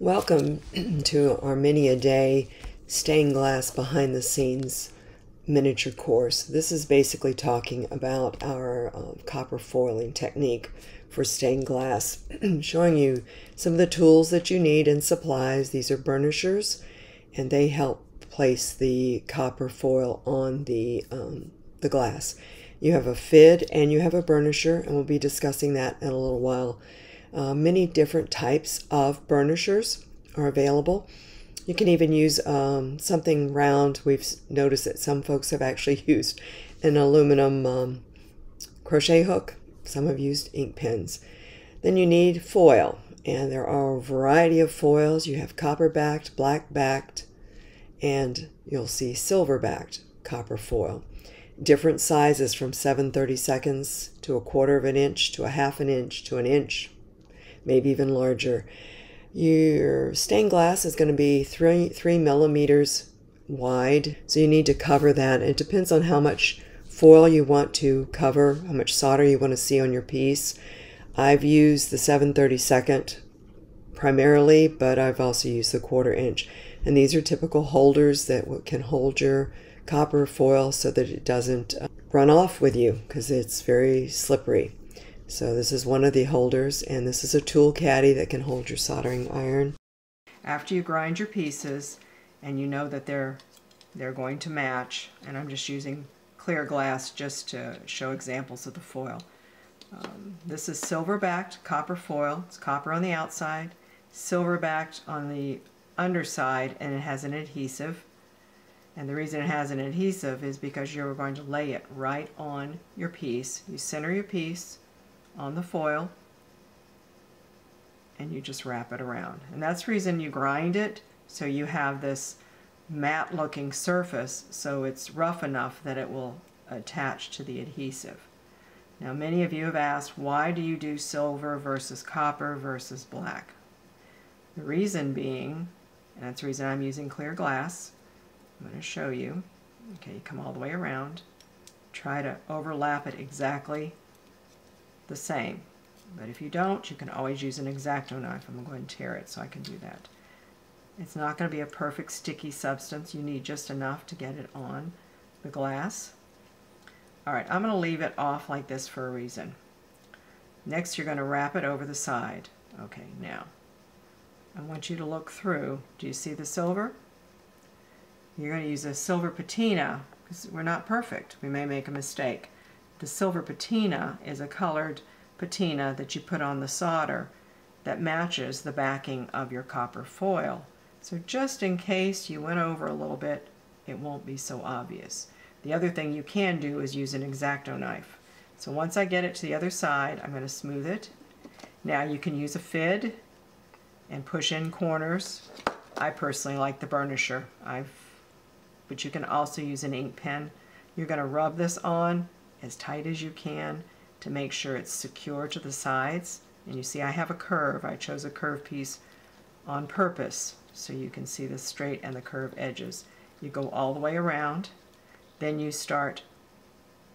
Welcome to our Mini a Day stained glass behind the scenes miniature course. This is basically talking about our um, copper foiling technique for stained glass, showing you some of the tools that you need and supplies. These are burnishers and they help place the copper foil on the, um, the glass. You have a FID and you have a burnisher and we'll be discussing that in a little while. Uh, many different types of burnishers are available. You can even use um, something round. We've noticed that some folks have actually used an aluminum um, crochet hook. Some have used ink pens. Then you need foil, and there are a variety of foils. You have copper backed, black backed, and you'll see silver backed copper foil. Different sizes from 730 seconds to a quarter of an inch to a half an inch to an inch maybe even larger. Your stained glass is going to be three, three millimeters wide, so you need to cover that. It depends on how much foil you want to cover, how much solder you want to see on your piece. I've used the 732nd primarily, but I've also used the quarter inch. And these are typical holders that can hold your copper foil so that it doesn't uh, run off with you because it's very slippery. So this is one of the holders and this is a tool caddy that can hold your soldering iron. After you grind your pieces and you know that they're they're going to match and I'm just using clear glass just to show examples of the foil. Um, this is silver backed copper foil. It's copper on the outside, silver backed on the underside and it has an adhesive. And the reason it has an adhesive is because you're going to lay it right on your piece. You center your piece on the foil and you just wrap it around. And that's the reason you grind it so you have this matte looking surface so it's rough enough that it will attach to the adhesive. Now many of you have asked why do you do silver versus copper versus black? The reason being, and that's the reason I'm using clear glass, I'm going to show you. Okay, you come all the way around. Try to overlap it exactly the same. But if you don't, you can always use an X-Acto knife. I'm going to tear it so I can do that. It's not going to be a perfect sticky substance. You need just enough to get it on the glass. Alright, I'm going to leave it off like this for a reason. Next, you're going to wrap it over the side. Okay, now, I want you to look through. Do you see the silver? You're going to use a silver patina because we're not perfect. We may make a mistake. The silver patina is a colored patina that you put on the solder that matches the backing of your copper foil. So just in case you went over a little bit, it won't be so obvious. The other thing you can do is use an X-Acto knife. So once I get it to the other side, I'm going to smooth it. Now you can use a FID and push in corners. I personally like the burnisher, I've, but you can also use an ink pen. You're going to rub this on as tight as you can to make sure it's secure to the sides. And you see I have a curve. I chose a curved piece on purpose so you can see the straight and the curved edges. You go all the way around, then you start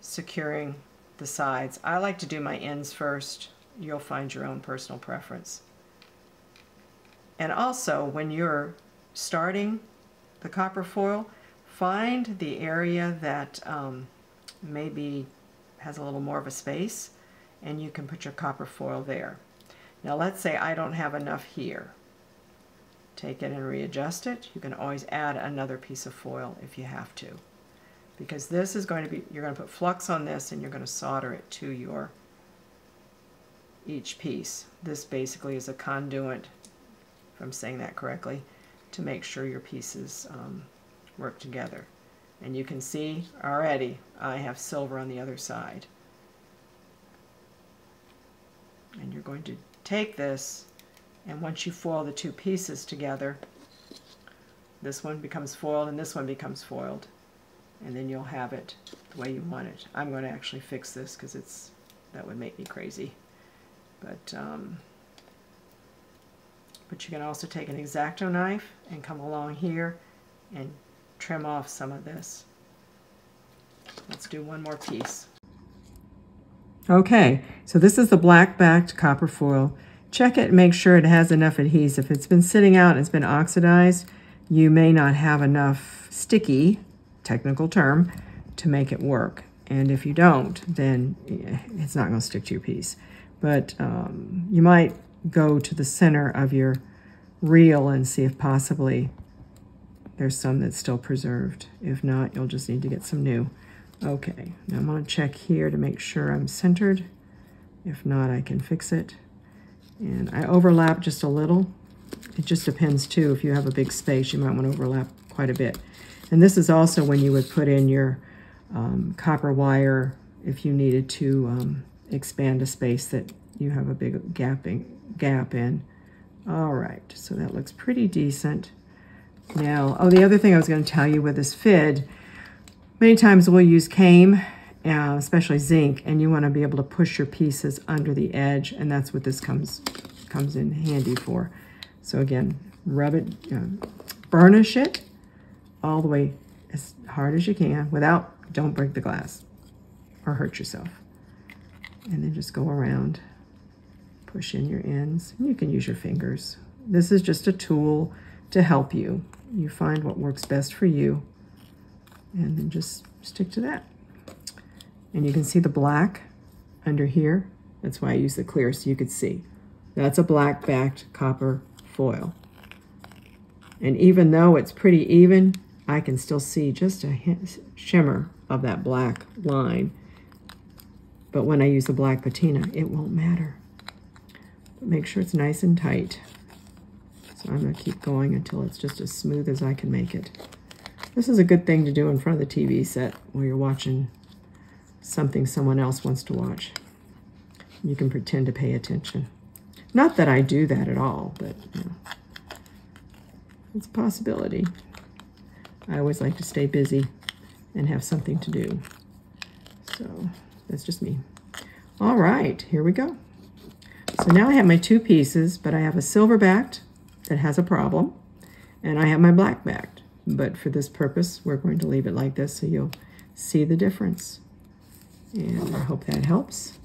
securing the sides. I like to do my ends first. You'll find your own personal preference. And also, when you're starting the copper foil, find the area that um, maybe has a little more of a space and you can put your copper foil there. Now let's say I don't have enough here. Take it and readjust it. You can always add another piece of foil if you have to. Because this is going to be, you're going to put flux on this and you're going to solder it to your each piece. This basically is a conduit, if I'm saying that correctly, to make sure your pieces um, work together. And you can see already I have silver on the other side. And you're going to take this and once you foil the two pieces together, this one becomes foiled and this one becomes foiled. And then you'll have it the way you want it. I'm going to actually fix this because it's that would make me crazy. But um, but you can also take an X-Acto knife and come along here and trim off some of this. Let's do one more piece. Okay, so this is the black backed copper foil. check it make sure it has enough adhesive. If it's been sitting out and it's been oxidized, you may not have enough sticky, technical term, to make it work. And if you don't, then it's not going to stick to your piece. But um, you might go to the center of your reel and see if possibly there's some that's still preserved. If not, you'll just need to get some new. Okay, now I'm going to check here to make sure I'm centered. If not, I can fix it. And I overlap just a little. It just depends too. If you have a big space, you might want to overlap quite a bit. And this is also when you would put in your um, copper wire if you needed to um, expand a space that you have a big gapping, gap in. All right, so that looks pretty decent. Now, oh, the other thing I was going to tell you with this FID, many times we'll use CAME, uh, especially zinc, and you want to be able to push your pieces under the edge, and that's what this comes comes in handy for. So again, rub it, burnish it all the way as hard as you can without, don't break the glass or hurt yourself. And then just go around, push in your ends. You can use your fingers. This is just a tool to help you. You find what works best for you and then just stick to that. And you can see the black under here. That's why I use the clear so you could see. That's a black backed copper foil. And even though it's pretty even, I can still see just a shimmer of that black line. But when I use the black patina, it won't matter. But make sure it's nice and tight. So I'm going to keep going until it's just as smooth as I can make it. This is a good thing to do in front of the TV set while you're watching something someone else wants to watch. You can pretend to pay attention. Not that I do that at all, but you know, it's a possibility. I always like to stay busy and have something to do. So that's just me. All right, here we go. So now I have my two pieces, but I have a silver backed that has a problem, and I have my black backed. But for this purpose, we're going to leave it like this so you'll see the difference. And I hope that helps.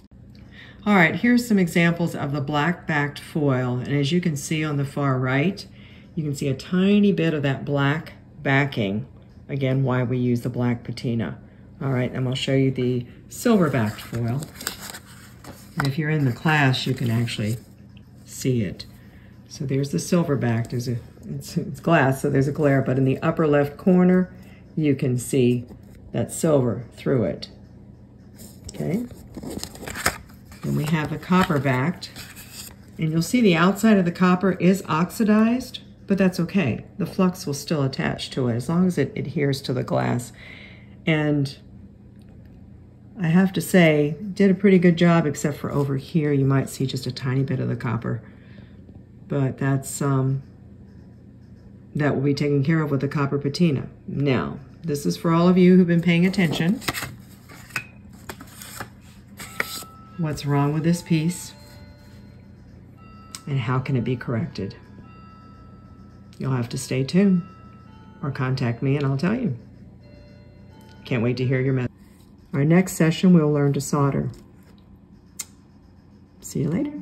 All right, here's some examples of the black backed foil. And as you can see on the far right, you can see a tiny bit of that black backing. Again, why we use the black patina. All right, and I'll show you the silver backed foil. And if you're in the class, you can actually see it. So there's the silver back. There's a, it's, it's glass, so there's a glare, but in the upper left corner, you can see that silver through it. Okay. Then we have the copper backed. And you'll see the outside of the copper is oxidized, but that's okay. The flux will still attach to it as long as it adheres to the glass. And I have to say, did a pretty good job, except for over here, you might see just a tiny bit of the copper. But that's, um, that will be taken care of with the copper patina. Now, this is for all of you who've been paying attention. what's wrong with this piece and how can it be corrected. You'll have to stay tuned or contact me and I'll tell you. Can't wait to hear your message. Our next session, we'll learn to solder. See you later.